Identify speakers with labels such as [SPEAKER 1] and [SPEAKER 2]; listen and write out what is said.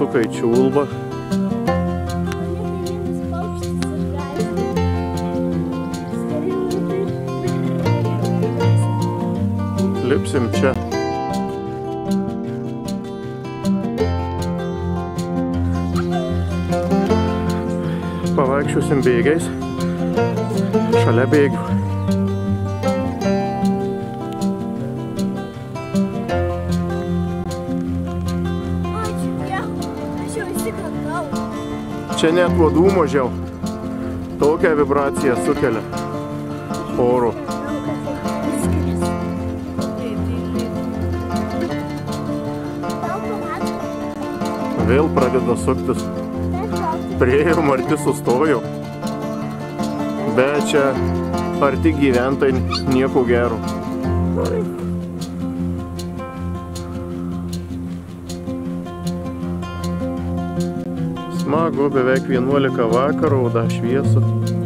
[SPEAKER 1] Paukštukai čiulba. Lipsim čia. Pavaikščiosim bėgiais. Šalia bėgių. Čia net uodų mažiau. Tokią vibraciją sukelia oro. Vėl pradeda suktis. Prieėjom arti sustojau. Bet čia arti gyventojai nieko gero. Smagu, beveik 11 vakaro, o dar šviesu.